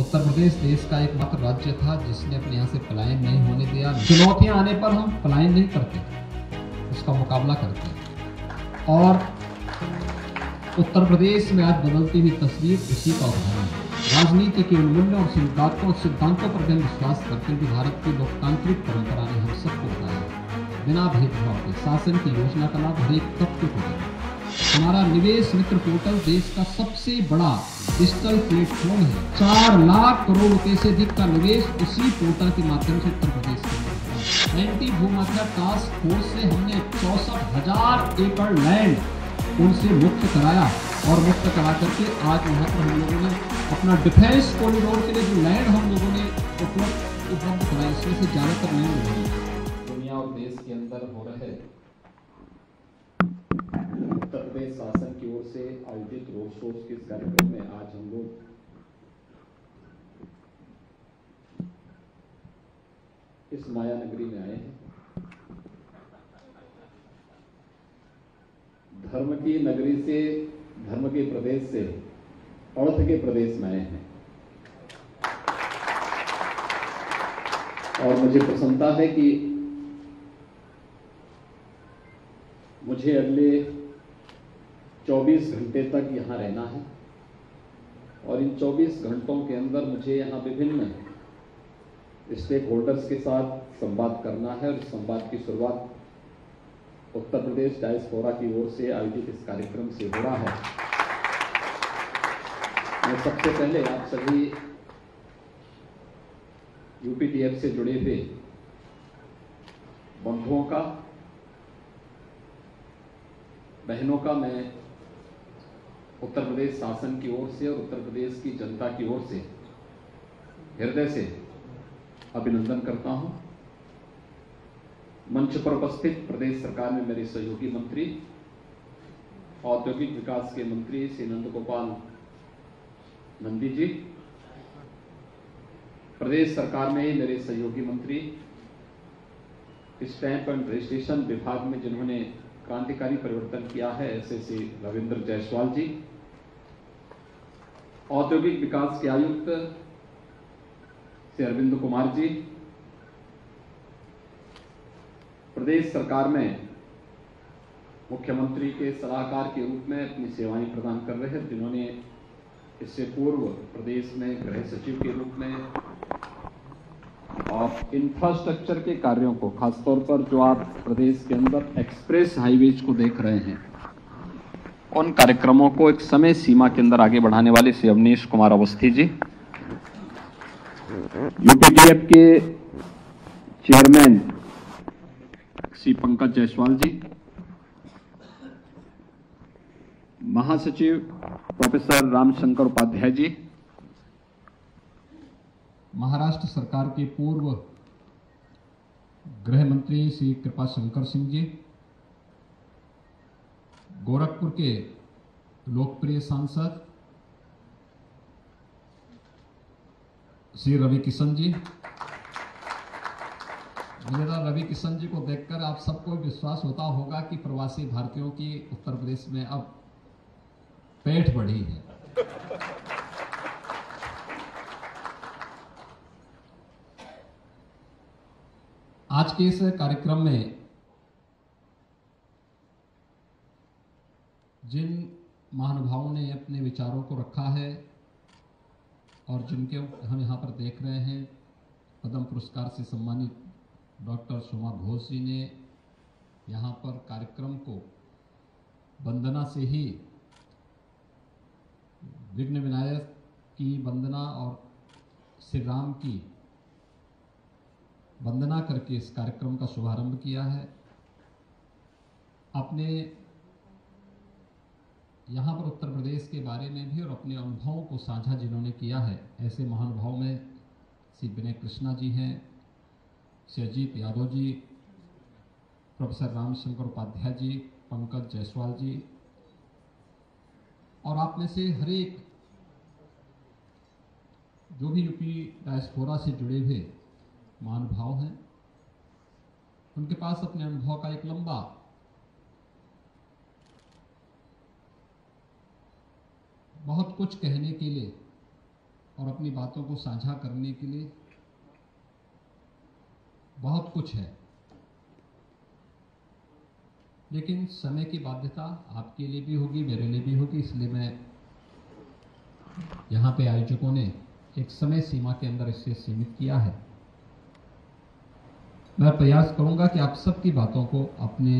उत्तर प्रदेश देश का एकमात्र राज्य था, जिसने अपने यहाँ से पलायन नहीं होने दिया। चुनौतियाँ आने पर हम पलायन नहीं करते, उसका मुकाबला करते और उत्तर प्रदेश में आज बदलती हुई तस्वीर उसी का उदाहरण है। राजनीति के मूल्यों और सिद्धांतों सिद्धांतों पर हम विश्वास करते हैं कि भारत की लोकतांत्रिक परंपरा ने हम सबको बताया बिना भेदभाव के शासन की योजना का लाभ हर एक तबके को देगा। हमारा निवेश मित्र पोर्टल देश का सबसे बड़ा डिजिटल प्लेटफॉर्म है। चार लाख करोड़ रुपए से अधिक का निवेश उसी पोर्टल के माध्यम से उत्तर प्रदेश एंटी भूमाफिया टास्क फोर्स से हमने चौसठ हज़ार एकड़ लैंड उनसे मुक्त कराया और मुक्त करा करके आज यहाँ पर हम लोगों ने अपना डिफेंस कॉरिडोर के लिए जो लैंड हम लोगों ने उपलब्ध कराया, इसमें से ज़्यादातर लैंड शासन की ओर से आयोजित रोड शोज़ के कार्यक्रम में आज हम लोग इस माया नगरी में आए हैं। धर्म की नगरी से, धर्म के प्रदेश से अर्थ के प्रदेश में आए हैं। और मुझे प्रसन्नता है कि मुझे अगले 24 घंटे तक यहाँ रहना है। और इन 24 घंटों के अंदर मुझे यहाँ विभिन्न स्टेक होल्डर्स के साथ संवाद करना है और इस संवाद की शुरुआत उत्तर प्रदेश डायस्पोरा की ओर से आयोजित इस कार्यक्रम से हो रहा है। मैं सबसे पहले आप सभी यूपीटीएफ से जुड़े हुए बंधुओं का, बहनों का मैं उत्तर प्रदेश शासन की ओर से और उत्तर प्रदेश की जनता की ओर से हृदय से अभिनंदन करता हूँ। मंच पर उपस्थित प्रदेश सरकार में मेरे सहयोगी मंत्री, औद्योगिक विकास के मंत्री श्री नंद गोपाल नंदी जी, प्रदेश सरकार में मेरे सहयोगी मंत्री, स्टैंप एंड रजिस्ट्रेशन विभाग में जिन्होंने क्रांतिकारी परिवर्तन किया है, ऐसे श्री रविंद्र जायसवाल जी औद्योगिक विकास के आयुक्त श्री अरविंद कुमार जी, प्रदेश सरकार में मुख्यमंत्री के सलाहकार के रूप में अपनी सेवाएँ प्रदान कर रहे हैं, जिन्होंने इससे पूर्व प्रदेश में गृह सचिव के रूप में और इंफ्रास्ट्रक्चर के कार्यों को, खासतौर पर जो आप प्रदेश के अंदर एक्सप्रेस हाईवेज को देख रहे हैं उन कार्यक्रमों को एक समय सीमा के अंदर आगे बढ़ाने वाले श्री अवनीश कुमार अवस्थी जी यूपीटीएफ के चेयरमैन श्री पंकज जायसवाल जी, महासचिव प्रोफेसर रामशंकर उपाध्याय जी, महाराष्ट्र सरकार के पूर्व गृह मंत्री श्री कृपा शंकर सिंह जी गोरखपुर के लोकप्रिय सांसद श्री रवि किशन जी। तो रवि किशन जी को देखकर आप सबको विश्वास होता होगा कि प्रवासी भारतीयों की उत्तर प्रदेश में अब पेट बढ़ी है। आज के इस कार्यक्रम में जिन महानुभावों ने अपने विचारों को रखा है और जिनके हम यहाँ पर देख रहे हैं, पद्म पुरस्कार से सम्मानित डॉक्टर सोमा घोष जी ने यहाँ पर कार्यक्रम को वंदना से ही विघ्न विनायक की वंदना और श्री राम की वंदना करके इस कार्यक्रम का शुभारंभ किया है। अपने यहाँ पर उत्तर प्रदेश के बारे में भी और अपने अनुभवों को साझा जिन्होंने किया है, ऐसे महानुभाव में श्री विनय कृष्णा जी हैं श्री अजीत यादव जी, प्रोफेसर रामशंकर उपाध्याय जी, पंकज जायसवाल जी, और आप में से हर एक जो भी यूपी डायस्पोरा से जुड़े हुए महानुभाव हैं, उनके पास अपने अनुभव का एक लंबा बहुत कुछ कहने के लिए और अपनी बातों को साझा करने के लिए बहुत कुछ है। लेकिन समय की बाध्यता आपके लिए भी होगी, मेरे लिए भी होगी, इसलिए मैं यहाँ पे आयोजकों ने एक समय सीमा के अंदर इसे सीमित किया है। मैं प्रयास करूँगा कि आप सबकी बातों को अपने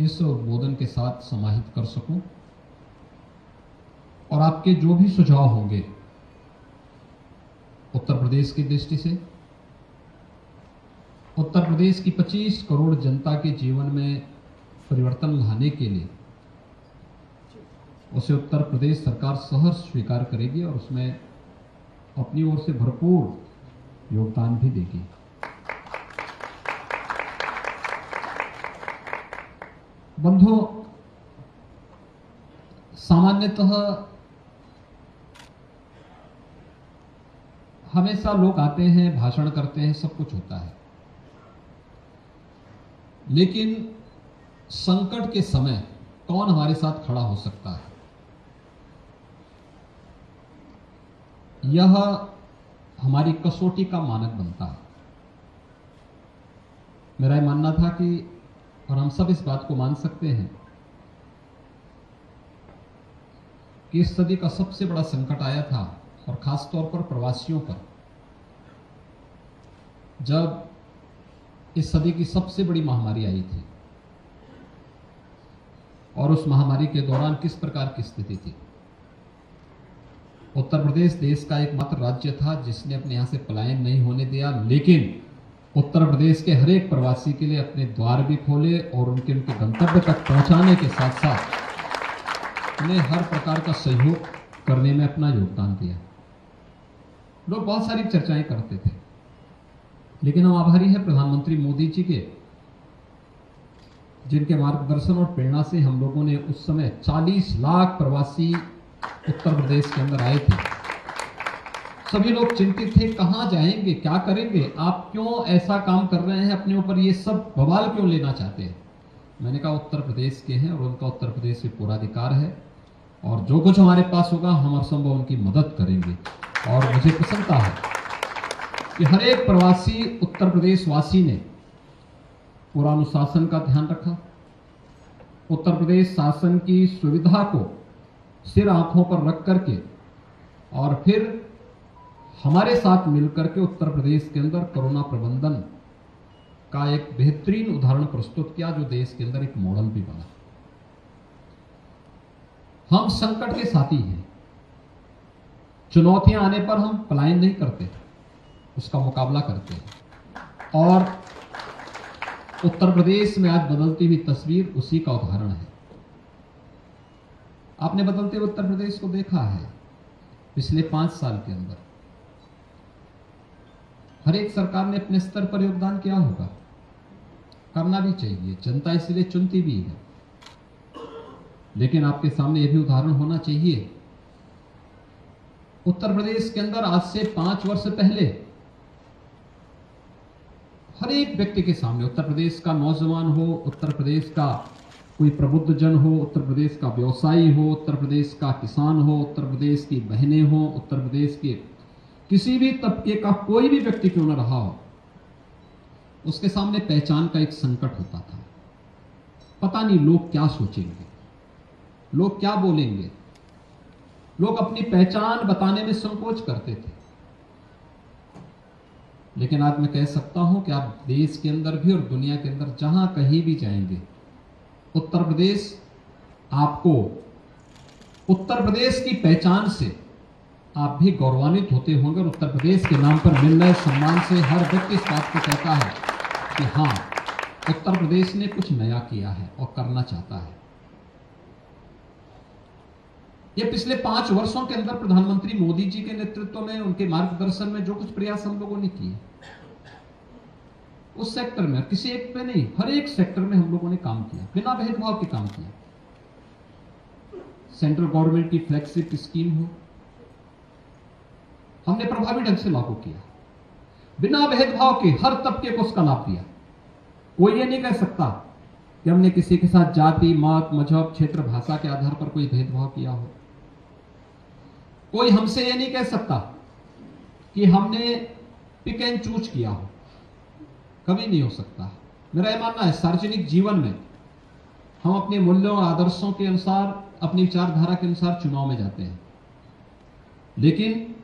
इस उद्बोधन के साथ समाहित कर सकूँ। और आपके जो भी सुझाव होंगे, उत्तर प्रदेश की दृष्टि से, उत्तर प्रदेश की 25 करोड़ जनता के जीवन में परिवर्तन लाने के लिए, उसे उत्तर प्रदेश सरकार सहर्ष स्वीकार करेगी और उसमें अपनी ओर से भरपूर योगदान भी देगी। बंधु, सामान्यतः हमेशा लोग आते हैं, भाषण करते हैं, सब कुछ होता है। लेकिन संकट के समय कौन हमारे साथ खड़ा हो सकता है? यह हमारी कसौटी का मानक बनता है। मेरा यह मानना था कि, और हम सब इस बात को मान सकते हैं, कि इस सदी का सबसे बड़ा संकट आया था। और खास तौर पर प्रवासियों पर। जब इस सदी की सबसे बड़ी महामारी आई थी और उस महामारी के दौरान किस प्रकार की स्थिति थी, उत्तर प्रदेश देश का एकमात्र राज्य था जिसने अपने यहाँ से पलायन नहीं होने दिया, लेकिन उत्तर प्रदेश के हर एक प्रवासी के लिए अपने द्वार भी खोले और उनके उनके गंतव्य तक पहुँचाने के साथ साथ उन्हें हर प्रकार का सहयोग करने में अपना योगदान दिया। लोग बहुत सारी चर्चाएँ करते थे। लेकिन हम आभारी हैं प्रधानमंत्री मोदी जी के, जिनके मार्गदर्शन और प्रेरणा से हम लोगों ने उस समय 40 लाख प्रवासी उत्तर प्रदेश के अंदर आए थे। सभी लोग चिंतित थे, कहाँ जाएँगे, क्या करेंगे, आप क्यों ऐसा काम कर रहे हैं, अपने ऊपर ये सब बवाल क्यों लेना चाहते हैं? मैंने कहा, उत्तर प्रदेश के हैं और उनका उत्तर प्रदेश से पूरा अधिकार है, और जो कुछ हमारे पास होगा, हम असंभव उनकी मदद करेंगे। और मुझे प्रसन्नता है कि हर एक प्रवासी उत्तर प्रदेश वासी ने पूरा अनुशासन का ध्यान रखा। उत्तर प्रदेश शासन की सुविधा को सिर आँखों पर रख करके और फिर हमारे साथ मिलकर के उत्तर प्रदेश के अंदर कोरोना प्रबंधन का एक बेहतरीन उदाहरण प्रस्तुत किया, जो देश के अंदर एक मॉडल भी बना। हम संकट के साथी हैं। चुनौतियाँ आने पर हम पलायन नहीं करते, उसका मुकाबला करते हैं। और उत्तर प्रदेश में आज बदलती हुई तस्वीर उसी का उदाहरण है। आपने बदलते हुए उत्तर प्रदेश को देखा है, पिछले पाँच साल के अंदर। हर एक सरकार ने अपने स्तर पर योगदान किया होगा। करना भी चाहिए, जनता इसलिए चुनती भी है। लेकिन आपके सामने यह भी उदाहरण होना चाहिए उत्तर प्रदेश के अंदर आज से पाँच वर्ष पहले हर एक व्यक्ति के सामने उत्तर प्रदेश का नौजवान हो, उत्तर प्रदेश का कोई प्रबुद्ध जन हो, उत्तर प्रदेश का व्यवसायी हो, उत्तर प्रदेश का किसान हो, उत्तर प्रदेश की बहनें हो, उत्तर प्रदेश के किसी भी तबके का कोई भी व्यक्ति क्यों न रहा हो, उसके सामने पहचान का एक संकट होता था। पता नहीं लोग क्या सोचेंगे, लोग क्या बोलेंगे। लोग अपनी पहचान बताने में संकोच करते थे। लेकिन आज मैं कह सकता हूँ कि आप देश के अंदर भी और दुनिया के अंदर जहाँ कहीं भी जाएँगे, उत्तर प्रदेश आपको, उत्तर प्रदेश की पहचान से आप भी गौरवान्वित होते होंगे और उत्तर प्रदेश के नाम पर मिल रहे सम्मान से हर व्यक्ति इस बात को कहता है कि हाँ उत्तर प्रदेश ने कुछ नया किया है और करना चाहता है। ये पिछले पाँच वर्षों के अंदर प्रधानमंत्री मोदी जी के नेतृत्व में, उनके मार्गदर्शन में जो कुछ प्रयास हम लोगों ने किए, उस सेक्टर में, किसी एक पे नहीं, हर एक सेक्टर में हम लोगों ने काम किया, बिना भेदभाव के काम किया। सेंट्रल गवर्नमेंट की फ्लैगशिप स्कीम हो, हमने प्रभावी ढंग से लागू किया। बिना भेदभाव के हर तबके को उसका लाभ दिया। कोई ये नहीं कह सकता कि हमने किसी के साथ जाति, मत, मज़हब, क्षेत्र, भाषा के आधार पर कोई भेदभाव किया हो। कोई हमसे ये नहीं कह सकता कि हमने पिक एंड चूज़ किया हो। कभी नहीं हो सकता। मेरा यह मानना है, सार्वजनिक जीवन में हम अपने मूल्यों और आदर्शों के अनुसार, अपनी विचारधारा के अनुसार चुनाव में जाते हैं। लेकिन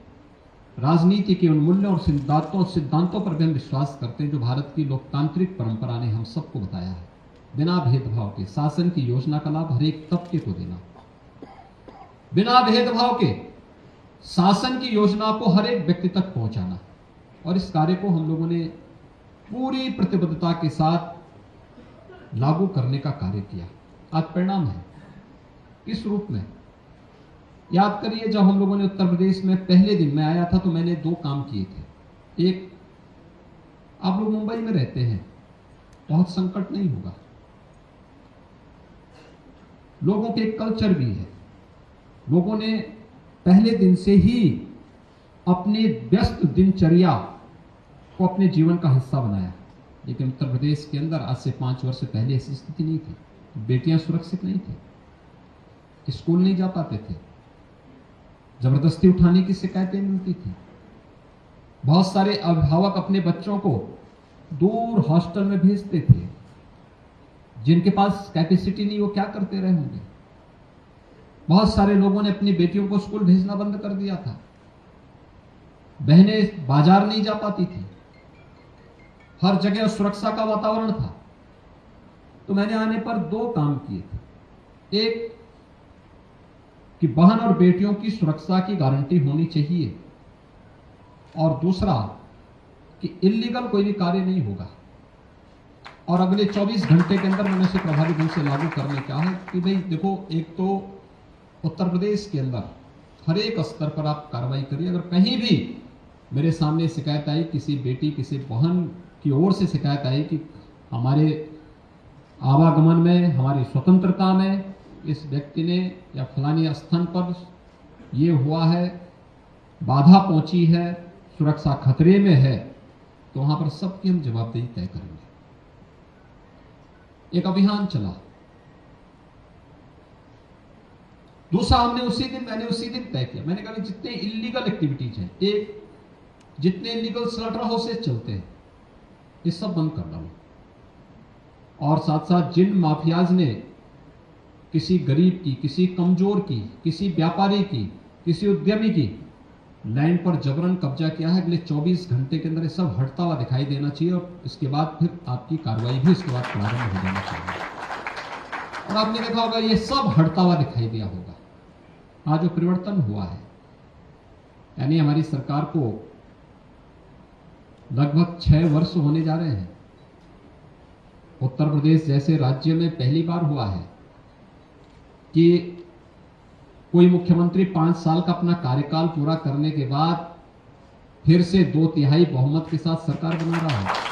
राजनीति के उन मूल्यों और सिद्धांतों सिद्धांतों पर भी हम विश्वास करते हैं जो भारत की लोकतांत्रिक परंपरा ने हम सबको बताया है। बिना भेदभाव के, शासन की योजना का लाभ हर एक तबके को देना। बिना भेदभाव के शासन की योजना को हर एक व्यक्ति तक पहुंचाना। और इस कार्य को हम लोगों ने पूरी प्रतिबद्धता के साथ लागू करने का कार्य किया। आज परिणाम है। किस रूप में याद करिए, जब हम लोगों ने उत्तर प्रदेश में पहले दिन में आया था तो मैंने दो काम किए थे। एक, आप लोग मुंबई में रहते हैं, बहुत संकट नहीं होगा। लोगों के कल्चर भी है। लोगों ने पहले दिन से ही अपने व्यस्त दिनचर्या को अपने जीवन का हिस्सा बनाया। लेकिन उत्तर प्रदेश के अंदर आज से पाँच वर्ष पहले ऐसी स्थिति नहीं थी। बेटियाँ सुरक्षित नहीं थी। स्कूल नहीं जा पाते थे। ज़बरदस्ती उठाने की शिकायतें मिलती थी। बहुत सारे अभिभावक अपने बच्चों को दूर हॉस्टल में भेजते थे। जिनके पास कैपेसिटी नहीं, वो क्या करते रहे होंगे? बहुत सारे लोगों ने अपनी बेटियों को स्कूल भेजना बंद कर दिया था। बहनें बाज़ार नहीं जा पाती थी। हर जगह सुरक्षा का वातावरण था। तो मैंने आने पर दो काम किए थे। एक, कि बहन और बेटियों की सुरक्षा की गारंटी होनी चाहिए। और दूसरा, कि इलीगल कोई भी कार्य नहीं होगा। और अगले 24 घंटे के अंदर मैंने इसे प्रभावी ढंग से लागू करने का है कि भाई देखो, एक तो उत्तर प्रदेश के अंदर हर एक स्तर पर आप कार्रवाई करिए। अगर कहीं भी मेरे सामने शिकायत आई, किसी बेटी, किसी बहन की ओर से शिकायत आई कि हमारे आवागमन में, हमारी स्वतंत्रता में इस व्यक्ति ने या फलानी स्थान पर ये हुआ है, बाधा पहुँची है, सुरक्षा खतरे में है तो वहाँ पर सबकी हम जवाबदेही तय करेंगे। एक अभियान चला। दूसरा, हमने उसी दिन, मैंने उसी दिन तय किया। मैंने कहा, जितने इलीगल एक्टिविटीज़ हैं, एक, जितने इलीगल स्लटर हाउसेज चलते हैं, ये सब बंद कर डालो। और साथ साथ जिन माफियाज ने किसी गरीब की, किसी कमज़ोर की, किसी व्यापारी की, किसी उद्यमी की लैंड पर जबरन कब्जा किया है, अगले 24 घंटे के अंदर ये सब हटता हुआ दिखाई देना चाहिए और इसके बाद फिर आपकी कार्रवाई भी इसके बाद प्रारंभ हो जाना चाहिए। और आपने देखा होगा, ये सब हटता हुआ दिखाई दिया होगा। आज जो परिवर्तन हुआ है, यानी हमारी सरकार को लगभग छह वर्ष होने जा रहे हैं। उत्तर प्रदेश जैसे राज्य में पहली बार हुआ है कि कोई मुख्यमंत्री पाँच साल का अपना कार्यकाल पूरा करने के बाद फिर से दो तिहाई बहुमत के साथ सरकार बना रहा है।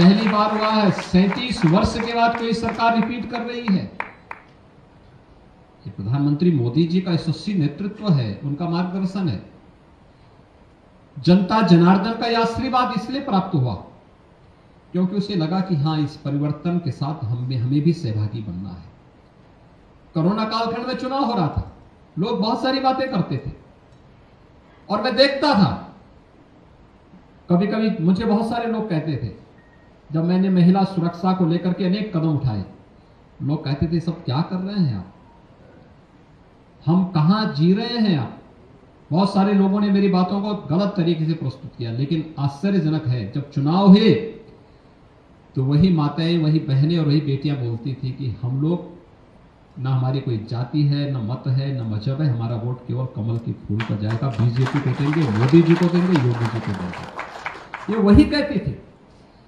पहली बार हुआ है, सैतीस वर्ष के बाद कोई सरकार रिपीट कर रही है। प्रधानमंत्री मोदी जी का यशस्वी नेतृत्व है, उनका मार्गदर्शन है। जनता जनार्दन का यह आशीर्वाद इसलिए प्राप्त हुआ, क्योंकि उसे लगा कि हाँ इस परिवर्तन के साथ हमें हमें भी सहभागी बनना है। कोरोना कालखंड में चुनाव हो रहा था, लोग बहुत सारी बातें करते थे। और मैं देखता था कभी कभी मुझे बहुत सारे लोग कहते थे जब मैंने महिला सुरक्षा को लेकर के अनेक कदम उठाए, लोग कहते थे, सब क्या कर रहे हैं आप? हम कहाँ जी रहे हैं आप? बहुत सारे लोगों ने मेरी बातों को गलत तरीके से प्रस्तुत किया, लेकिन आश्चर्यजनक है, जब चुनाव है तो वही माताएँ, वही बहनें और वही बेटियाँ बोलती थी कि हम लोग, ना हमारी कोई जाति है, ना मत है, ना मज़हब है, हमारा वोट केवल कमल की फूल पर जाएगा। बीजेपी को देंगे मोदी जी को देंगे योगी जी को देंगे ये वही कहती थे।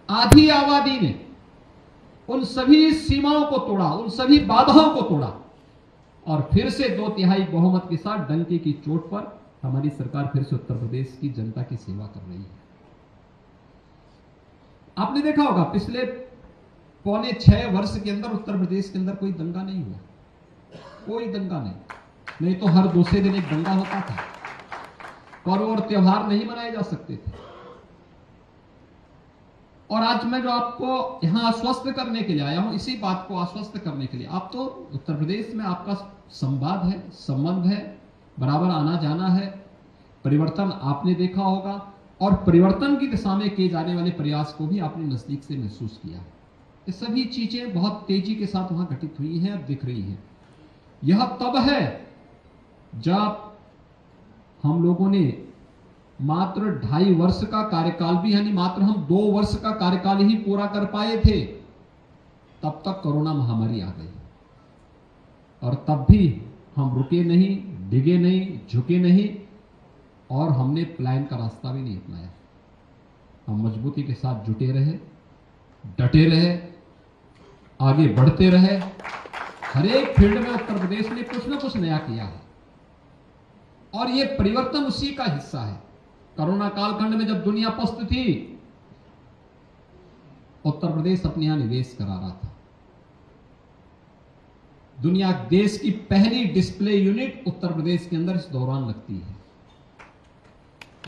आधी आबादी ने उन सभी सीमाओं को तोड़ा, उन सभी बाधाओं को तोड़ा और फिर से दो तिहाई बहुमत के साथ डंके की चोट पर हमारी सरकार फिर से उत्तर प्रदेश की जनता की सेवा कर रही है। आपने देखा होगा, पिछले पौने छह वर्ष के अंदर उत्तर प्रदेश के अंदर कोई दंगा नहीं हुआ। कोई दंगा नहीं। नहीं तो हर दूसरे दिन एक दंगा होता था। पर्व और त्योहार नहीं मनाए जा सकते थे। और आज मैं जो आपको यहाँ आश्वस्त करने के लिए आया हूँ, इसी बात को आश्वस्त करने के लिए। आप तो उत्तर प्रदेश में आपका संवाद है, संबंध है, बराबर आना जाना है, परिवर्तन आपने देखा होगा, और परिवर्तन की दिशा में किए जाने वाले प्रयास को भी आपने नज़दीक से महसूस किया है। ये सभी चीज़ें बहुत तेज़ी के साथ वहाँ घटित हुई हैं और दिख रही हैं। यह तब है जब हम लोगों ने मात्र ढाई वर्ष का कार्यकाल भी यानी मात्र हम दो वर्ष का कार्यकाल ही पूरा कर पाए थे। तब तक कोरोना महामारी आ गई। और तब भी हम रुके नहीं, डिगे नहीं, झुके नहीं, और हमने प्लान का रास्ता भी नहीं अपनाया। हम मजबूती के साथ जुटे रहे, डटे रहे, आगे बढ़ते रहे। हर एक फ़ील्ड में उत्तर प्रदेश ने कुछ ना कुछ नया किया है। और ये परिवर्तन उसी का हिस्सा है। कोरोना कालखंड में जब दुनिया पस्त थी, उत्तर प्रदेश अपने यहाँ निवेश करा रहा था। दुनिया देश की पहली डिस्प्ले यूनिट उत्तर प्रदेश के अंदर इस दौरान लगती है।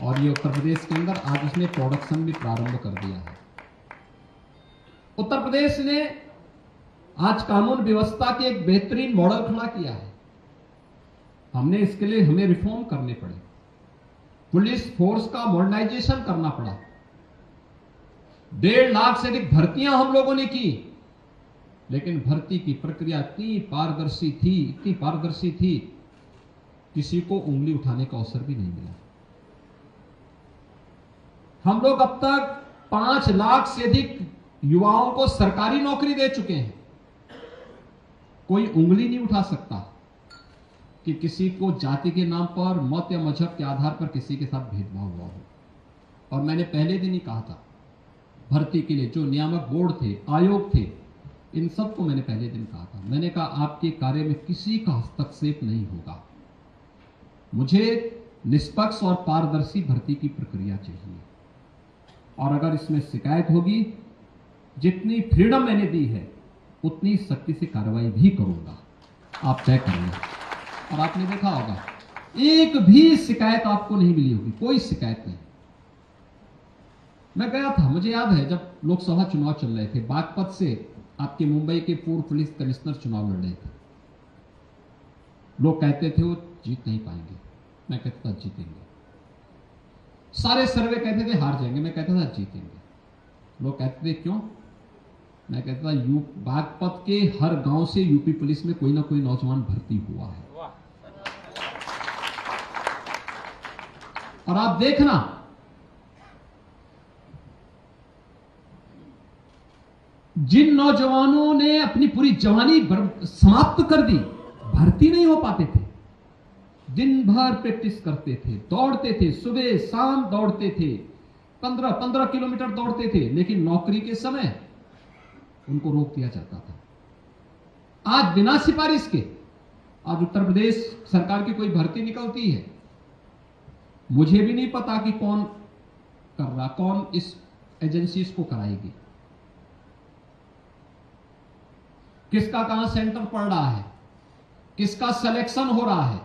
और ये उत्तर प्रदेश के अंदर आज उसने प्रोडक्शन भी प्रारंभ कर दिया है। उत्तर प्रदेश ने आज कानून व्यवस्था के एक बेहतरीन मॉडल खड़ा किया है। हमने इसके लिए हमें रिफॉर्म करने पड़े। पुलिस फोर्स का मॉडर्नाइजेशन करना पड़ा। डेढ़ लाख से अधिक भर्तियाँ हम लोगों ने की। लेकिन भर्ती की प्रक्रिया इतनी पारदर्शी थी, इतनी पारदर्शी थी, किसी को उंगली उठाने का अवसर भी नहीं मिला। हम लोग अब तक पाँच लाख से अधिक युवाओं को सरकारी नौकरी दे चुके हैं। कोई उंगली नहीं उठा सकता। कि किसी को जाति के नाम पर, मत या मज़हब के आधार पर किसी के साथ भेदभाव हुआ हो। और मैंने पहले दिन ही कहा था, भर्ती के लिए जो नियामक बोर्ड थे, आयोग थे, इन सबको मैंने पहले दिन कहा था। मैंने कहा, आपके कार्य में किसी का हस्तक्षेप नहीं होगा। मुझे निष्पक्ष और पारदर्शी भर्ती की प्रक्रिया चाहिए। और अगर इसमें शिकायत होगी, जितनी फ्रीडम मैंने दी है, उतनी सख्ती से कार्रवाई भी करूँगा। आप तय करेंगे और आपने देखा होगा, एक भी शिकायत आपको नहीं मिली होगी, कोई शिकायत नहीं। मैं गया था, मुझे याद है जब लोकसभा चुनाव चल रहे थे, बागपत से आपके मुंबई के पूर्व पुलिस कमिश्नर चुनाव लड़ रहे थे। लोग कहते थे, वो जीत नहीं पाएँगे। मैं कहता था, जीतेंगे। सारे सर्वे कहते थे, हार जाएँगे। मैं कहता था, जीतेंगे। लोग कहते थे, क्यों? मैं कहता था यू बागपत के हर गाँव से यूपी पुलिस में कोई ना कोई नौजवान भर्ती हुआ है। और आप देखना जिन नौजवानों ने अपनी पूरी जवानी समाप्त कर दी भर्ती नहीं हो पाते थे। दिन भर प्रैक्टिस करते थे दौड़ते थे सुबह शाम दौड़ते थे पंद्रह पंद्रह किलोमीटर दौड़ते थे लेकिन नौकरी के समय उनको रोक दिया जाता था। आज बिना सिफारिश के, आज उत्तर प्रदेश सरकार की कोई भर्ती निकलती है। मुझे भी नहीं पता कि कौन कर रहा, कौन इस एजेंसी को कराएगी। किसका कहाँ सेंटर पड़ रहा है? किसका सिलेक्शन हो रहा है?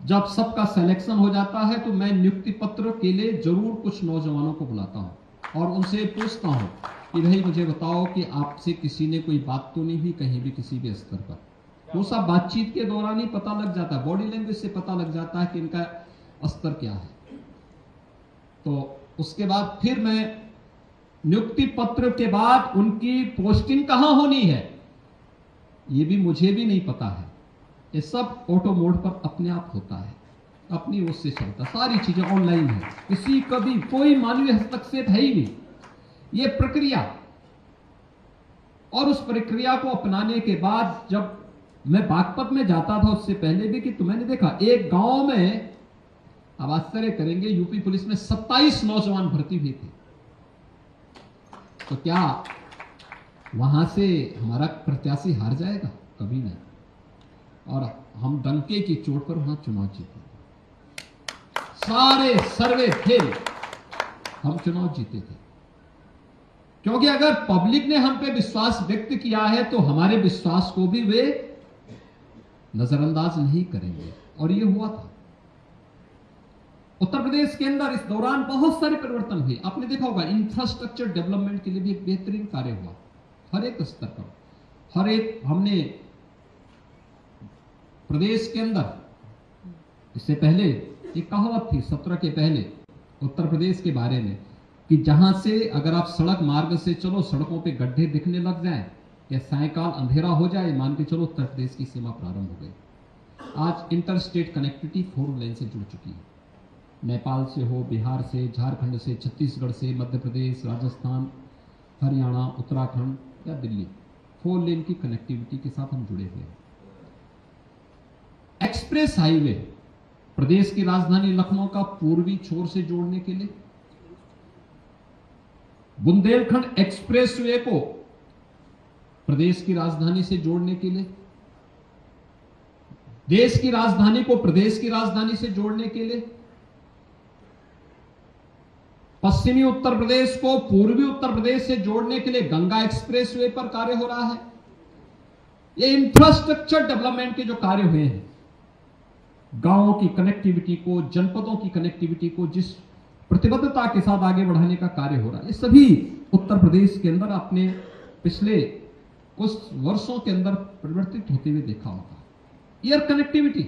जब सबका सिलेक्शन हो जाता है तो मैं नियुक्ति पत्र के लिए ज़रूर कुछ नौजवानों को बुलाता हूँ। और उनसे पूछता हूँ कि भाई मुझे बताओ कि आपसे किसी ने कोई बात तो नहीं हुई कहीं भी किसी भी स्तर पर? वो सब बातचीत के दौरान ही पता लग जाता है। बॉडी लैंग्वेज से पता लग जाता है कि इनका स्तर क्या है। तो उसके बाद फिर मैं नियुक्ति पत्र के बाद उनकी पोस्टिंग कहाँ होनी है, ये भी मुझे भी नहीं पता है। ये सब ऑटो मोड पर अपने आप होता है। अपनी ओर से चलता सारी चीज़ें ऑनलाइन है। किसी कभी कोई मानवीय हस्तक्षेप है ही नहीं। ये प्रक्रिया। और उस प्रक्रिया को अपनाने के बाद जब मैं बागपत में जाता था, उससे पहले भी कि तो मैंने देखा, एक गाँव में अब आश्चर्य करेंगे, यूपी पुलिस में 27 नौजवान भर्ती हुए थे। तो क्या वहाँ से हमारा प्रत्याशी हार जाएगा? कभी नहीं। और हम डंके की चोट पर वहाँ चुनाव जीते सारे सर्वे फेल। हम चुनाव जीते थे। क्योंकि अगर पब्लिक ने हम पे विश्वास व्यक्त किया है तो हमारे विश्वास को भी वे नजरअंदाज नहीं करेंगे। और ये हुआ था। उत्तर प्रदेश के अंदर इस दौरान बहुत सारे परिवर्तन हुए। आपने देखा होगा इंफ्रास्ट्रक्चर डेवलपमेंट के लिए भी एक बेहतरीन कार्य हुआ। हर एक स्तर पर। हर एक हमने प्रदेश के अंदर, इससे पहले एक कहावत थी सत्रह के पहले, उत्तर प्रदेश के बारे में, कि जहाँ से अगर आप सड़क मार्ग से चलो, सड़कों पे गड्ढे दिखने लग जाए, या सायकाल अंधेरा हो जाए, मान के चलो, उत्तर प्रदेश की सीमा प्रारंभ हो गई। आज inter state connectivity four lane से जुड़ चुकी है। नेपाल से हो, बिहार से, झारखंड से, छत्तीसगढ़ से, मध्य प्रदेश, राजस्थान, हरियाणा, उत्तराखंड या दिल्ली, फोर लेन की कनेक्टिविटी के साथ हम जुड़े हुए हैं। एक्सप्रेस हाईवे प्रदेश की राजधानी लखनऊ का पूर्वी छोर से जोड़ने के लिए। बुंदेलखंड एक्सप्रेसवे को प्रदेश की राजधानी से जोड़ने के लिए। देश की राजधानी को प्रदेश की राजधानी से जोड़ने के लिए। पश्चिमी उत्तर प्रदेश को पूर्वी उत्तर प्रदेश से जोड़ने के लिए गंगा एक्सप्रेसवे पर कार्य हो रहा है। ये इंफ्रास्ट्रक्चर डेवलपमेंट के जो कार्य हुए हैं गाँवों की कनेक्टिविटी को, जनपदों की कनेक्टिविटी को, जिस प्रतिबद्धता के साथ आगे बढ़ाने का कार्य हो रहा है, ये सभी उत्तर प्रदेश के अंदर आपने पिछले कुछ वर्षों के अंदर परिवर्तित होते हुए देखा होगा। एयर कनेक्टिविटी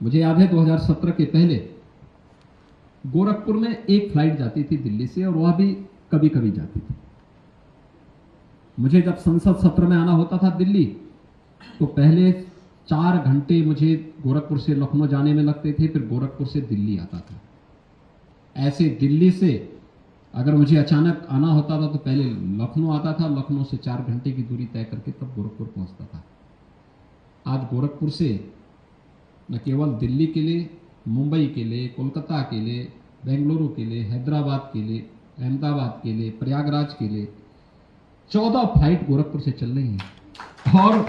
मुझे याद है 2017 के पहले गोरखपुर में एक फ़्लाइट जाती थी दिल्ली से और वह भी कभी कभी जाती थी। मुझे जब संसद सत्र में आना होता था दिल्ली तो पहले चार घंटे मुझे गोरखपुर से लखनऊ जाने में लगते थे, फिर गोरखपुर से दिल्ली आता था। ऐसे दिल्ली से अगर मुझे अचानक आना होता था तो पहले लखनऊ आता था, लखनऊ से चार घंटे की दूरी तय करके तब गोरखपुर पहुँचता था। आज गोरखपुर से न केवल दिल्ली के लिए, मुंबई के लिए, कोलकाता के लिए, बेंगलुरु के लिए, हैदराबाद के लिए, अहमदाबाद के लिए, प्रयागराज के लिए चौदह फ़्लाइट गोरखपुर से चल रही हैं। और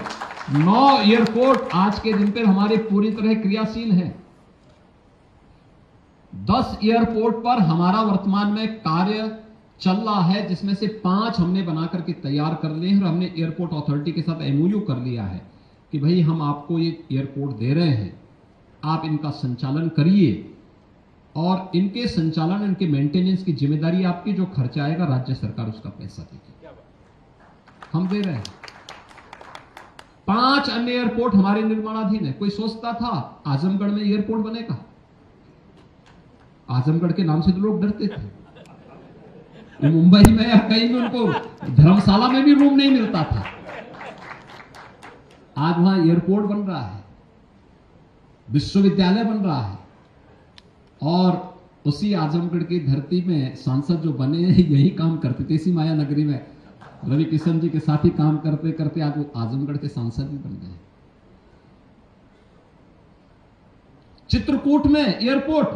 नौ एयरपोर्ट आज के दिन पर हमारे पूरी तरह क्रियाशील है। दस एयरपोर्ट पर हमारा वर्तमान में कार्य चल रहा है, जिसमें से पाँच हमने बना करके तैयार कर लिए हैं और हमने एयरपोर्ट अथॉरिटी के साथ एमओयू कर लिया है कि भाई हम आपको ये एयरपोर्ट दे रहे हैं। आप इनका संचालन करिए और इनके संचालन, इनके मेंटेनेंस की ज़िम्मेदारी आपकी, जो खर्चा आएगा राज्य सरकार उसका पैसा देगी। हम दे रहे हैं। पाँच अन्य एयरपोर्ट हमारे निर्माणाधीन है। कोई सोचता था, आजमगढ़ में एयरपोर्ट बनेगा? आजमगढ़ के नाम से तो लोग डरते थे। मुंबई में या कहीं में उनको धर्मशाला में भी रूम नहीं मिलता था। आज वहाँ एयरपोर्ट बन रहा है। विश्वविद्यालय बन रहा है। और उसी आजमगढ़ की धरती में सांसद जो बने हैं, यही काम करते थे। इसी माया नगरी में रवि किशन जी के साथ ही काम करते करते आज वो आजमगढ़ के सांसद भी बन गए। चित्रकूट में एयरपोर्ट।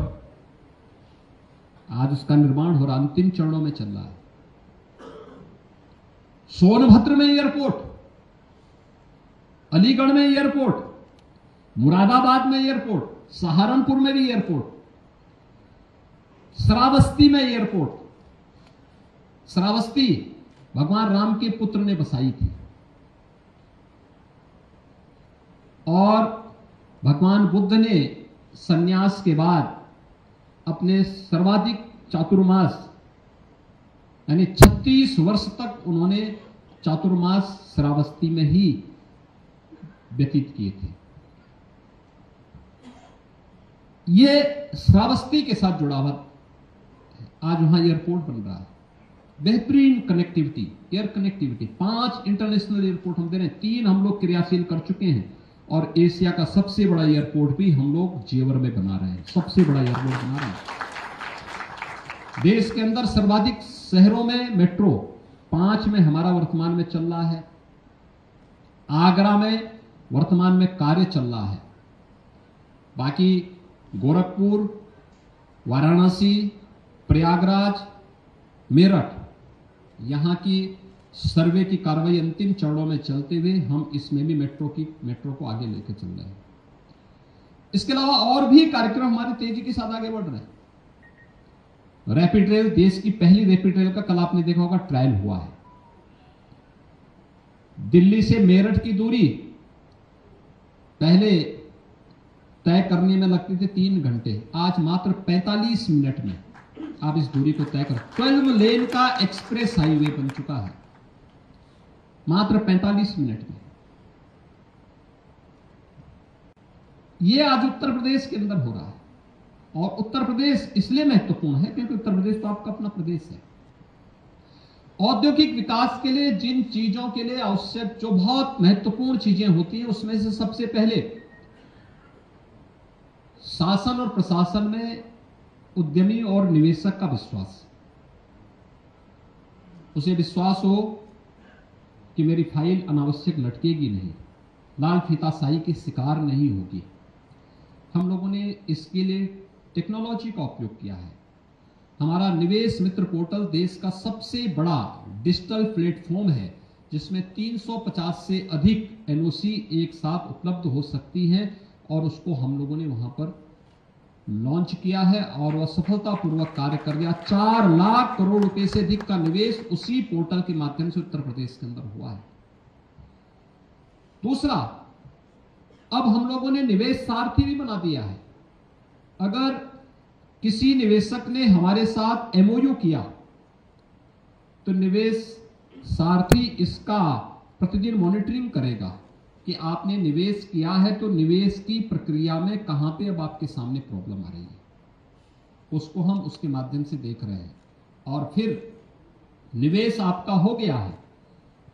आज उसका निर्माण हो रहा, अंतिम चरणों में चल रहा है। सोनभद्र में एयरपोर्ट। अलीगढ़ में एयरपोर्ट। मुरादाबाद में एयरपोर्ट। सहारनपुर में भी एयरपोर्ट। श्रावस्ती में एयरपोर्ट। श्रावस्ती भगवान राम के पुत्र ने बसाई थी। और भगवान बुद्ध ने सन्यास के बाद अपने सर्वाधिक चातुर्मास, यानी 36 वर्ष तक उन्होंने चातुर्मास श्रावस्ती में ही व्यतीत किए थे। ये श्रावस्ती के साथ जुड़ा हुआ आज वहाँ एयरपोर्ट बन रहा है। बेहतरीन कनेक्टिविटी एयर कनेक्टिविटी पाँच इंटरनेशनल एयरपोर्ट हम दे रहे हैं तीन हम लोग क्रियाशील कर चुके हैं। और एशिया का सबसे बड़ा एयरपोर्ट भी हम लोग जेवर में बना रहे हैं। सबसे बड़ा एयरपोर्ट बना रहे हैं। देश के अंदर सर्वाधिक शहरों में मेट्रो पाँच में हमारा वर्तमान में चल रहा है। आगरा में वर्तमान में कार्य चल रहा है। बाकी गोरखपुर, वाराणसी, प्रयागराज, मेरठ यहाँ की सर्वे की कार्रवाई अंतिम चरणों में चलते हुए हम इसमें भी मेट्रो की, मेट्रो को आगे लेकर चल रहे हैं। इसके अलावा और भी कार्यक्रम हमारे तेज़ी के साथ आगे बढ़ रहे हैं। रैपिड रेल देश की पहली रैपिड रेल का, कल आपने देखा होगा ट्रायल हुआ है। दिल्ली से मेरठ की दूरी पहले तय करने में लगते थे तीन घंटे, आज मात्र 45 मिनट में। आप इस दूरी को तय कर। ट्वेल्व लेन का एक्सप्रेस हाईवे बन चुका है। मात्र 45 मिनट में। ये आज उत्तर प्रदेश के अंदर हो रहा है। और उत्तर प्रदेश इसलिए महत्वपूर्ण है क्योंकि उत्तर प्रदेश तो आपका अपना प्रदेश है। औद्योगिक विकास के लिए, जिन चीज़ों के लिए आवश्यक, जो बहुत महत्वपूर्ण चीज़ें होती हैं, उसमें से सबसे पहले शासन और प्रशासन में उद्यमी और निवेशक का विश्वास। उसे विश्वास हो कि मेरी फ़ाइल अनावश्यक लटकेगी नहीं, लाल फीताशाही की शिकार नहीं होगी। हम लोगों ने इसके लिए टेक्नोलॉजी का उपयोग किया है। हमारा निवेश मित्र पोर्टल देश का सबसे बड़ा डिजिटल प्लेटफॉर्म है, जिसमें 350 से अधिक एनओसी एक साथ उपलब्ध हो सकती हैं और उसको हम लोगों ने वहाँ पर लॉन्च किया है और वह सफलतापूर्वक कार्य कर गया। चार लाख करोड़ रुपए से अधिक का निवेश उसी पोर्टल के माध्यम से उत्तर प्रदेश के अंदर हुआ है। दूसरा, अब हम लोगों ने निवेश सारथी भी बना दिया है। अगर किसी निवेशक ने हमारे साथ एमओयू किया तो निवेश सारथी इसका प्रतिदिन मॉनिटरिंग करेगा। कि आपने निवेश किया है तो निवेश की प्रक्रिया में कहाँ पे अब आपके सामने प्रॉब्लम आ रही है? उसको हम उसके माध्यम से देख रहे हैं। और फिर निवेश आपका हो गया है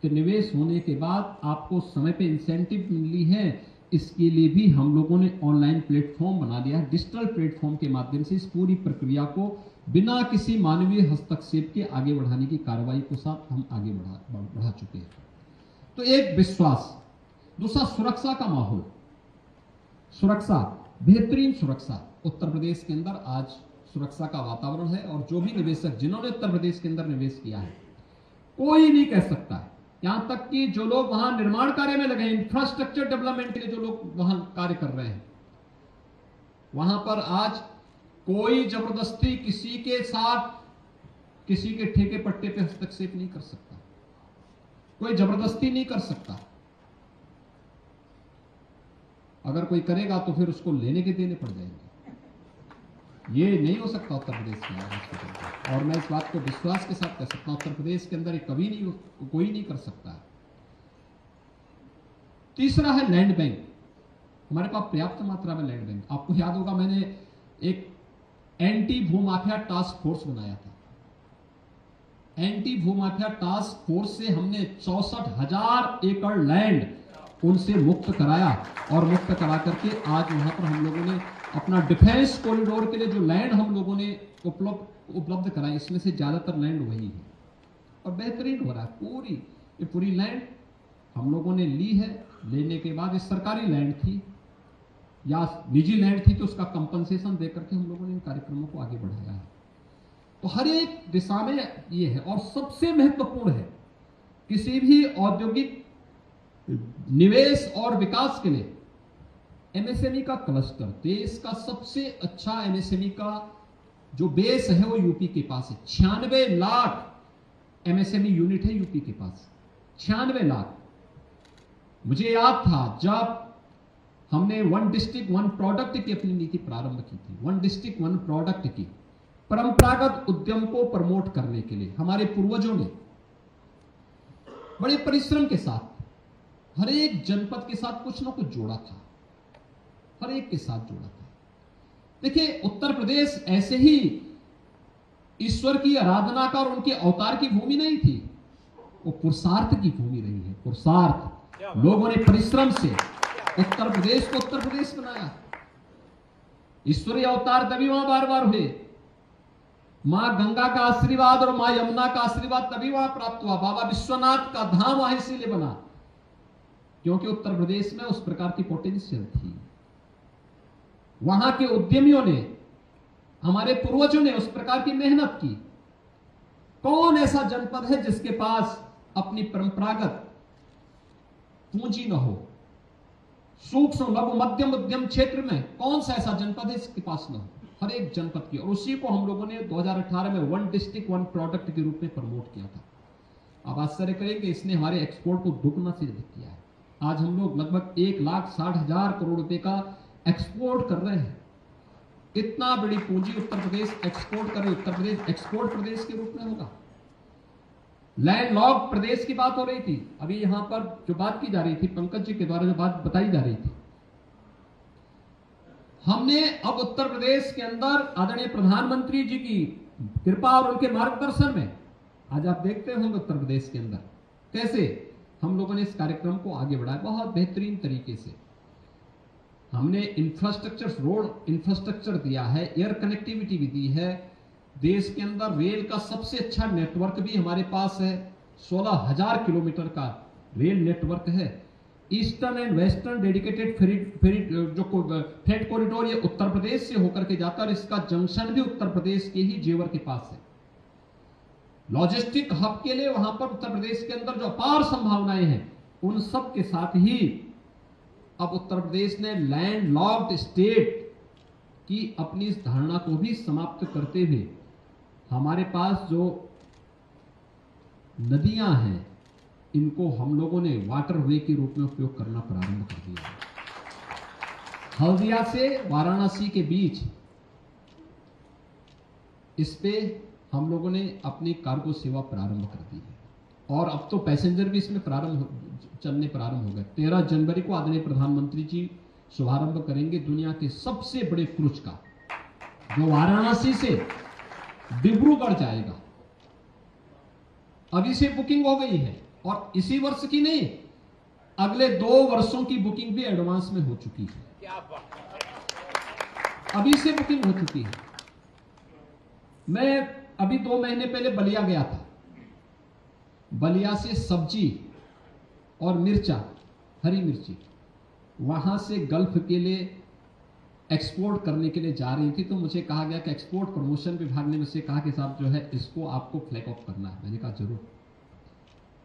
तो निवेश होने के बाद आपको समय पे इंसेंटिव मिली है। इसके लिए भी हम लोगों ने ऑनलाइन प्लेटफॉर्म बना दिया है। डिजिटल प्लेटफॉर्म के माध्यम से इस पूरी प्रक्रिया को बिना किसी मानवीय हस्तक्षेप के आगे बढ़ाने की कार्रवाई को साथ हम आगे बढ़ा बढ़ा चुके हैं। तो एक विश्वास दूसरा सुरक्षा का माहौल। सुरक्षा, बेहतरीन सुरक्षा। उत्तर प्रदेश के अंदर आज सुरक्षा का वातावरण है और जो भी निवेशक जिन्होंने उत्तर प्रदेश के अंदर निवेश किया है, कोई नहीं कह सकता है, यहाँ तक कि जो लोग वहाँ निर्माण कार्य में लगे इंफ्रास्ट्रक्चर डेवलपमेंट के जो लोग वहाँ कार्य कर रहे हैं, वहाँ पर आज कोई ज़बरदस्ती किसी के साथ, किसी के ठेके पट्टे पे हस्तक्षेप नहीं कर सकता। कोई ज़बरदस्ती नहीं कर सकता। अगर कोई करेगा तो फिर उसको लेने के देने पड़ जाएँगे। ये नहीं हो सकता उत्तर प्रदेश के और मैं इस बात को विश्वास के साथ कह सकता हूँ, उत्तर प्रदेश के अंदर कभी नहीं कोई नहीं कर सकता तीसरा है लैंड बैंक हमारे पास पर्याप्त मात्रा में लैंड बैंक आपको याद होगा मैंने एक एंटी भूमाफिया टास्क फोर्स बनाया था। एंटी भूमाफिया टास्क फोर्स से हमने चौसठ हज़ार एकड़ लैंड उनसे मुक्त कराया और मुक्त करा करके आज वहाँ पर हम लोगों ने अपना डिफेंस कॉरिडोर के लिए जो लैंड हम लोगों ने उपलब्ध उपलब्ध कराई, इसमें से ज़्यादातर लैंड वही है। और बेहतरीन हो रहा है, पूरी ये पूरी लैंड हम लोगों ने ली है। लेने के बाद ये सरकारी लैंड थी, या निजी लैंड थी तो उसका कंपनसेशन देकर के हम लोगों ने इन कार्यक्रमों को आगे बढ़ाया है। तो हर एक दिशा में ये है और सबसे महत्वपूर्ण है, किसी भी औद्योगिक निवेश और विकास के लिए। एमएसएमई का क्लस्टर देश का सबसे अच्छा एमएसएमई का जो बेस है वो यूपी के पास है। छियानवे लाख एमएसएमई यूनिट है यूपी के पास। छियानवे लाख। मुझे याद था जब हमने वन डिस्ट्रिक्ट वन प्रोडक्ट की अपनी नीति प्रारंभ की थी। वन डिस्ट्रिक्ट वन प्रोडक्ट की। परंपरागत उद्यम को प्रमोट करने के लिए हमारे पूर्वजों ने बड़े परिश्रम के साथ हर एक जनपद के साथ कुछ ना कुछ जोड़ा था। हर एक के साथ जोड़ा था। देखिए उत्तर प्रदेश ऐसे ही ईश्वर की आराधना का और उनके अवतार की भूमि नहीं थी। वो पुरुषार्थ की भूमि रही है पुरुषार्थ। लोगों ने परिश्रम से उत्तर प्रदेश को उत्तर प्रदेश बनाया। ईश्वरीय अवतार तभी वहाँ बार बार हुए। माँ गंगा का आशीर्वाद और माँ यमुना का आशीर्वाद तभी वहाँ प्राप्त हुआ। बाबा विश्वनाथ का धाम वहाँ इसीलिए बना। क्योंकि उत्तर प्रदेश में उस प्रकार की पोटेंशियल थी। वहाँ के उद्यमियों ने, हमारे पूर्वजों ने उस प्रकार की मेहनत की। कौन ऐसा जनपद है जिसके पास अपनी परंपरागत पूंजी न हो? सूक्ष्म, लघु, मध्यम, उद्यम क्षेत्र में कौन सा ऐसा जनपद है इसके पास न हो? हर एक जनपद की। और उसी को हम लोगों ने 2018 में वन डिस्ट्रिक्ट वन प्रोडक्ट के रूप में प्रमोट किया था। आप आश्चर्य करेंगे, इसने हमारे एक्सपोर्ट को दुगना से अधिक किया है। आज हम लोग लगभग एक लाख साठ हज़ार करोड़ रुपए का एक्सपोर्ट कर रहे हैं। इतना बड़ी पूंजी उत्तर प्रदेश एक्सपोर्ट करे उत्तर प्रदेश एक्सपोर्ट प्रदेश के रूप में होगा। लैंड लॉक प्रदेश की बात हो रही थी। अभी यहाँ पर जो बात की जा रही थी, पंकज जी के द्वारा जो बात बताई जा रही थी, हमने अब उत्तर प्रदेश के अंदर आदरणीय प्रधानमंत्री जी की कृपा और उनके मार्गदर्शन में, आज आप देखते होंगे उत्तर प्रदेश के अंदर, कैसे हम लोगों ने इस कार्यक्रम को आगे बढ़ाया बहुत बेहतरीन तरीके से। हमने इंफ्रास्ट्रक्चर रोड इंफ्रास्ट्रक्चर दिया है एयर कनेक्टिविटी भी दी है। देश के अंदर रेल का सबसे अच्छा नेटवर्क भी हमारे पास है। सोलह हज़ार किलोमीटर का रेल नेटवर्क है। Eastern and western dedicated ferry जो फ्रेट कॉरिडोर ये उत्तर प्रदेश से होकर के जाता है और इसका जंक्शन भी उत्तर प्रदेश के ही जेवर के पास है। लॉजिस्टिक हब के लिए वहाँ पर उत्तर प्रदेश के अंदर जो अपार संभावनाएँ हैं, उन सब के साथ ही अब उत्तर प्रदेश ने लैंड लॉक्ड स्टेट की अपनी इस धारणा को भी समाप्त करते हुए हमारे पास जो नदियाँ हैं, इनको हम लोगों ने वाटर वे के रूप में उपयोग करना प्रारंभ कर दिया। हल्दिया से वाराणसी के बीच इस पे हम लोगों ने अपनी कार्गो सेवा प्रारंभ कर दी है। और अब तो पैसेंजर भी इसमें प्रारंभ चलने प्रारंभ हो गए। तेरह जनवरी को आदरणीय प्रधानमंत्री जी शुभारंभ करेंगे दुनिया के सबसे बड़े क्रूज का जो वाराणसी से डिब्रूगढ़ जाएगा। अभी से बुकिंग हो गई है और इसी वर्ष की नहीं अगले दो वर्षों की बुकिंग भी एडवांस में हो चुकी है। अभी से बुकिंग हो चुकी है। मैं अभी दो महीने पहले बलिया गया था। बलिया से सब्ज़ी और मिर्चा, हरी मिर्ची, वहाँ से गल्फ के लिए एक्सपोर्ट करने के लिए जा रही थी तो मुझे कहा गया कि एक्सपोर्ट प्रमोशन विभाग ने मुझसे कहा कि साहब जो है, इसको आपको फ्लैग ऑफ़ करना है। मैंने कहा, ज़रूर।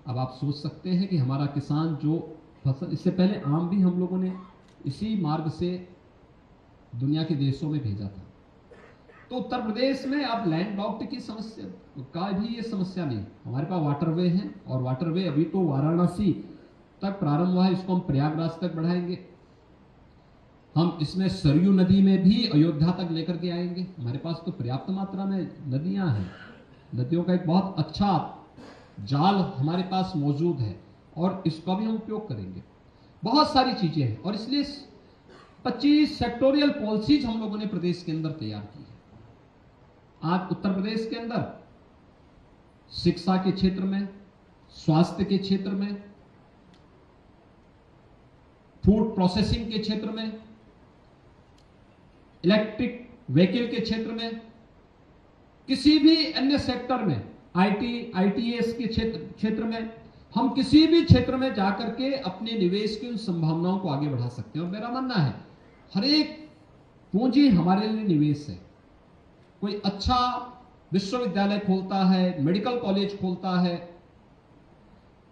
अब आप सोच सकते हैं कि हमारा किसान जो फ़सल, इससे पहले आम भी हम लोगों ने इसी मार्ग से दुनिया के देशों में भेजा था। तो उत्तर प्रदेश में अब लैंड लॉक्ड की समस्या का भी ये समस्या नहीं। हमारे पास वाटरवे है और वाटरवे अभी तो वाराणसी तक प्रारंभ हुआ है, इसको हम प्रयागराज तक बढ़ाएँगे। हम इसमें सरयू नदी में भी अयोध्या तक लेकर के आएँगे। हमारे पास तो पर्याप्त मात्रा में नदियाँ हैं। नदियों का एक बहुत अच्छा जाल हमारे पास मौजूद है और इसका भी हम उपयोग करेंगे। बहुत सारी चीज़ें हैं और इसलिए 25 सेक्टोरियल पॉलिसीज़ हम लोगों ने प्रदेश के अंदर तैयार की है। आज उत्तर प्रदेश के अंदर शिक्षा के क्षेत्र में, स्वास्थ्य के क्षेत्र में फ़ूड प्रोसेसिंग के क्षेत्र में इलेक्ट्रिक व्हीकल के क्षेत्र में, किसी भी अन्य सेक्टर में आईटी आईटीएस के क्षेत्र क्षेत्र में, हम किसी भी क्षेत्र में जाकर के अपने निवेश की उन संभावनाओं को आगे बढ़ा सकते हैं। और मेरा मानना है, हर एक पूंजी हमारे लिए निवेश है। कोई अच्छा विश्वविद्यालय खोलता है, मेडिकल कॉलेज खोलता है,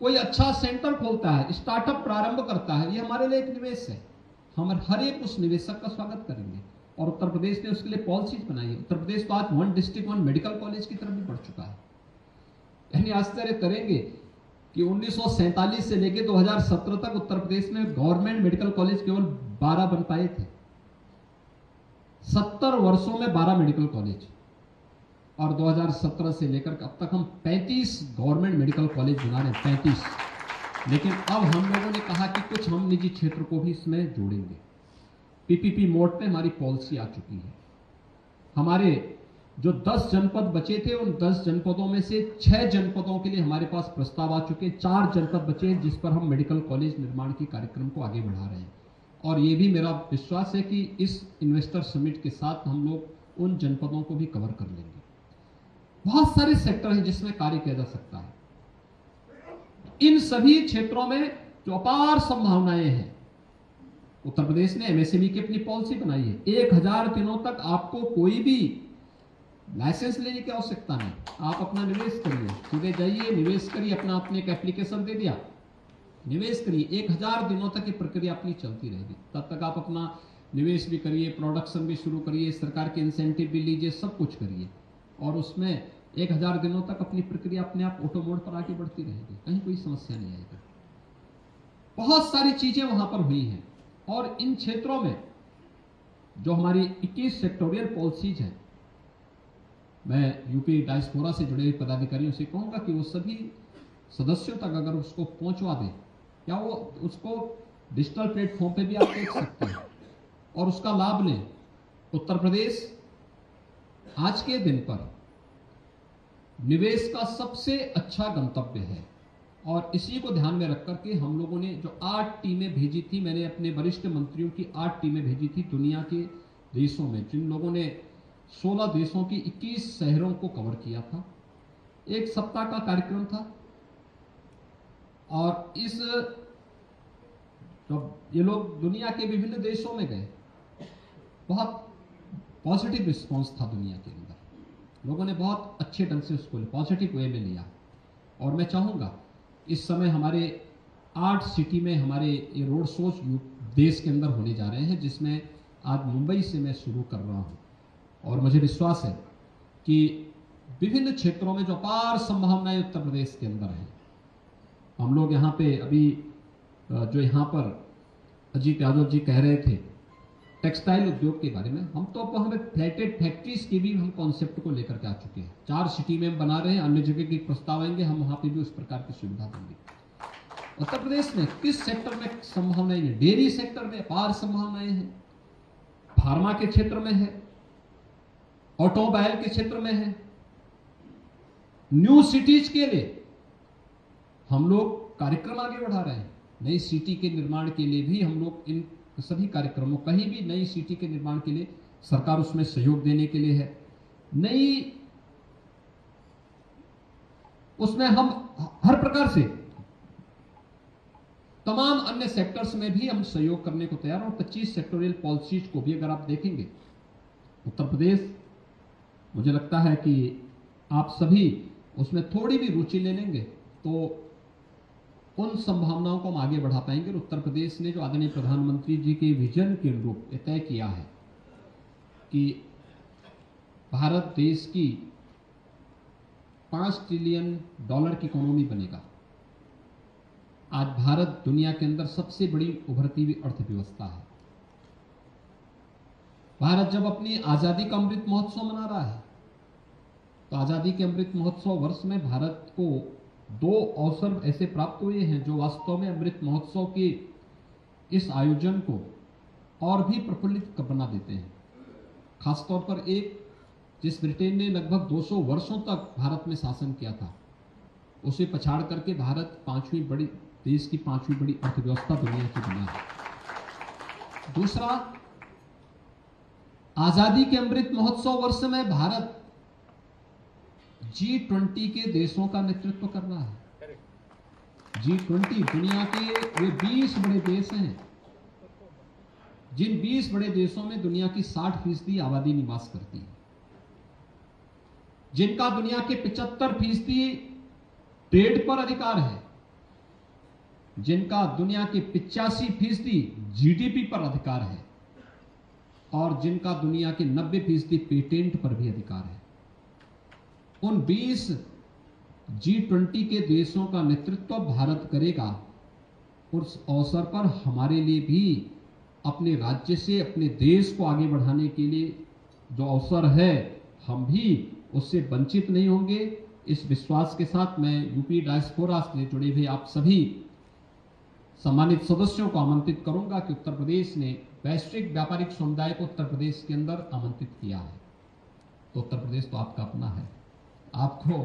कोई अच्छा सेंटर खोलता है, स्टार्टअप प्रारंभ करता है, ये हमारे लिए एक निवेश है। हम हर एक उस निवेशक का स्वागत करेंगे। और उत्तर प्रदेश ने उसके लिए पॉलिसीज़ बनाई है। उत्तर प्रदेश तो आज one district one medical college की तरफ़ भी बढ़ चुका है। यानी आश्चर्य करेंगे कि उन्नीस सौ सैंतालीस से लेकर 2017 तक उत्तर प्रदेश में गवर्नमेंट मेडिकल कॉलेज केवल 12 बन पाए थे। 70 वर्षों में 12 मेडिकल कॉलेज। और 2017 से लेकर अब तक हम 35 गवर्नमेंट मेडिकल कॉलेज बना रहे हैं 35 लेकिन अब हम लोगों ने कहा कि कुछ हम निजी क्षेत्र को भी इसमें जोड़ेंगे। पीपीपी मोड पे हमारी पॉलिसी आ चुकी है। हमारे जो 10 जनपद बचे थे, उन 10 जनपदों में से 6 जनपदों के लिए हमारे पास प्रस्ताव आ चुके हैं। चार जनपद बचे हैं जिस पर हम मेडिकल कॉलेज निर्माण के कार्यक्रम को आगे बढ़ा रहे हैं। और ये भी मेरा विश्वास है कि इस इन्वेस्टर समिट के साथ हम लोग उन जनपदों को भी कवर कर लेंगे। बहुत सारे सेक्टर हैं जिसमें कार्य किया जा सकता है। इन सभी क्षेत्रों में जो अपार संभावनाएँ हैं, उत्तर प्रदेश ने एमएसएमई की अपनी पॉलिसी बनाई है। एक हज़ार दिनों तक आपको कोई भी लाइसेंस लेने की आवश्यकता नहीं। आप अपना निवेश करिए, सीधे जाइए, निवेश करिए अपना आपने एक एप्लीकेशन दे दिया। निवेश करिए। एक हज़ार दिनों तक ये प्रक्रिया अपनी चलती रहेगी। तब तक आप अपना निवेश भी करिए प्रोडक्शन भी शुरू करिए, सरकार के इंसेंटिव भी लीजिए, सब कुछ करिए। और उसमें एक हज़ार दिनों तक अपनी प्रक्रिया अपने आप ऑटो मोड पर आगे बढ़ती रहेगी। कहीं कोई समस्या नहीं आएगी। बहुत सारी चीज़ें वहाँ पर हुई हैं। और इन क्षेत्रों में जो हमारी 21 सेक्टोरियल पॉलिसीज़ हैं, मैं यूपी डायस्पोरा से जुड़े पदाधिकारियों से कहूँगा कि वो सभी सदस्यों तक अगर उसको पहुंचवा दें या वो उसको डिजिटल प्लेटफॉर्म पे भी आप देख सकते हैं? और उसका लाभ लें। उत्तर प्रदेश, आज के दिन पर निवेश का सबसे अच्छा गंतव्य है। और इसी को ध्यान में रख करके हम लोगों ने जो आठ टीमें भेजी थी, मैंने अपने वरिष्ठ मंत्रियों की आठ टीमें भेजी थी दुनिया के देशों में, जिन लोगों ने 16 देशों की 21 शहरों को कवर किया था। एक सप्ताह का कार्यक्रम था। और इस जब ये लोग दुनिया के विभिन्न देशों में गए। बहुत पॉजिटिव रिस्पांस था दुनिया के अंदर। लोगों ने बहुत अच्छे ढंग से उसको पॉजिटिव वे में लिया। और मैं चाहूँगा, इस समय हमारे आठ सिटी में हमारे ये रोड शोज़ देश के अंदर होने जा रहे हैं, जिसमें आज मुंबई से मैं शुरू कर रहा हूँ। और मुझे विश्वास है कि विभिन्न क्षेत्रों में जो अपार संभावनाएँ उत्तर प्रदेश के अंदर हैं हम लोग यहाँ पे अभी जो यहाँ पर अजीत यादव जी कह रहे थे, टेक्सटाइल उद्योग के बारे में, हम तो अब हमें फ्लैटेड फैक्ट्रीज के भी हम कॉन्सेप्ट को लेकर के आ चुके हैं। चार सिटी में बना रहे हैं, अन्य जगह की प्रस्ताव आएँगे हम वहाँ पे भी उस प्रकार की सुविधा देंगे। उत्तर प्रदेश में किस सेक्टर में संभावनाएँ हैं? डेयरी सेक्टर में अपार संभावनाएँ हैं फार्मा के क्षेत्र में है ऑटोमोबाइल के क्षेत्र में है। न्यू सिटीज़ के लिए हम लोग कार्यक्रम आगे बढ़ा रहे हैं। नई सिटी के निर्माण के लिए भी हम लोग इन सभी कार्यक्रमों, कहीं भी नई सिटी के निर्माण के लिए सरकार उसमें सहयोग देने के लिए है। नई, उसमें हम हर प्रकार से, तमाम अन्य सेक्टर्स में भी हम सहयोग करने को तैयार और 25 सेक्टोरियल पॉलिसीज़ को भी अगर आप देखेंगे, उत्तर प्रदेश, मुझे लगता है कि आप सभी उसमें थोड़ी भी रुचि ले लेंगे तो उन संभावनाओं को हम आगे बढ़ा पाएँगे और उत्तर प्रदेश ने जो आदरणीय प्रधानमंत्री जी के विजन के अनुरूप तय किया है कि भारत देश की पाँच ट्रिलियन डॉलर की इकोनॉमी बनेगा। आज भारत दुनिया के अंदर सबसे बड़ी उभरती हुई अर्थव्यवस्था है। भारत जब अपनी आज़ादी का अमृत महोत्सव मना रहा है तो आज़ादी के अमृत महोत्सव वर्ष में भारत को दो अवसर ऐसे प्राप्त हुए हैं जो वास्तव में अमृत महोत्सव के इस आयोजन को और भी प्रफुल्लित बना देते हैं। खासतौर पर एक, जिस ब्रिटेन ने लगभग 200 वर्षों तक भारत में शासन किया था, उसे पछाड़ करके भारत पांचवी बड़ी, देश की पांचवी बड़ी अर्थव्यवस्था दुनिया की बना है। दूसरा, आज़ादी के अमृत महोत्सव वर्ष में भारत जी ट्वेंटी के देशों का नेतृत्व कर रहा है। जी ट्वेंटी दुनिया के वे बीस बड़े देश हैं। जिन बीस बड़े देशों में दुनिया की साठ फ़ीसदी आबादी निवास करती है। जिनका दुनिया के पिचहत्तर फ़ीसदी ट्रेड पर अधिकार है। जिनका दुनिया के पिचासी फ़ीसदी जीडीपी पर अधिकार है। और जिनका दुनिया के नब्बे फ़ीसदी पेटेंट पर भी अधिकार है। उन 20 जी ट्वेंटी के देशों का नेतृत्व भारत करेगा, उस अवसर पर हमारे लिए भी अपने राज्य से, अपने देश को आगे बढ़ाने के लिए जो अवसर है, हम भी उससे वंचित नहीं होंगे। इस विश्वास के साथ मैं यूपी डायस्पोरा से जुड़े हुए आप सभी सम्मानित सदस्यों को आमंत्रित करूँगा कि उत्तर प्रदेश ने वैश्विक व्यापारिक समुदाय को उत्तर प्रदेश के अंदर आमंत्रित किया है। तो उत्तर प्रदेश तो आपका अपना है। आपको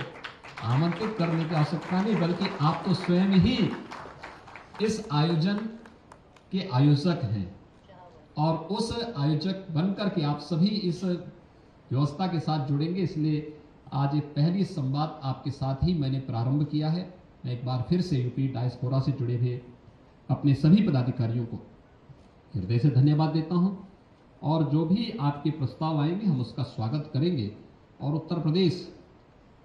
आमंत्रित करने की आवश्यकता नहीं, बल्कि आप तो स्वयं ही इस आयोजन के आयोजक हैं। और उस आयोजक बनकर के आप सभी इस व्यवस्था के साथ जुड़ेंगे, इसलिए आज एक पहली संवाद आपके साथ ही मैंने प्रारंभ किया है। मैं एक बार फिर से यूपी डायस्पोरा से जुड़े हुए अपने सभी पदाधिकारियों को हृदय से धन्यवाद देता हूँ। और जो भी आपके प्रस्ताव आएँगे, हम उसका स्वागत करेंगे। और उत्तर प्रदेश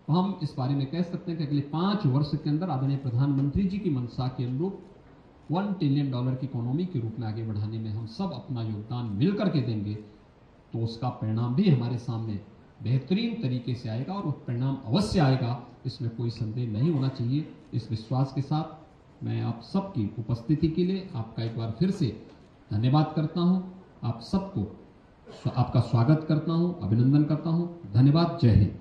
तो हम इस बारे में कह सकते हैं कि अगले पाँच वर्ष के अंदर आदरणीय प्रधानमंत्री जी की मंशा के अनुरूप वन ट्रिलियन डॉलर की इकोनॉमी के रूप में आगे बढ़ाने में हम सब अपना योगदान मिल करके देंगे तो उसका परिणाम भी हमारे सामने बेहतरीन तरीके से आएगा और परिणाम अवश्य आएगा। इसमें कोई संदेह नहीं होना चाहिए। इस विश्वास के साथ मैं आप सबकी उपस्थिति के लिए आपका एक बार फिर से धन्यवाद करता हूँ। आप सबको आपका स्वागत करता हूँ, अभिनंदन करता हूँ। धन्यवाद। जय हिंद।